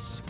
Christmas.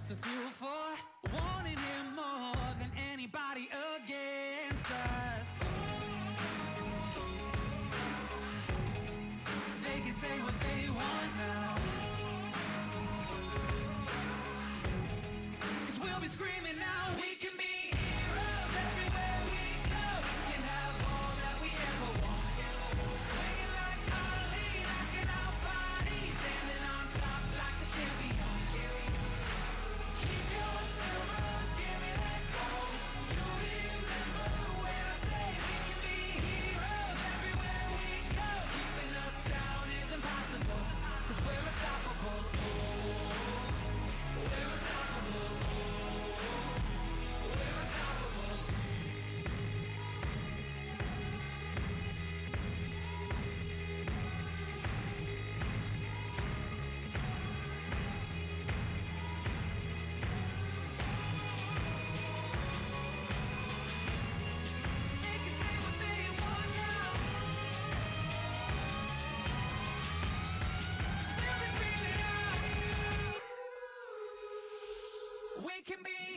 Just a fuel for wanting him more than anybody against us. They can say what they want now. can be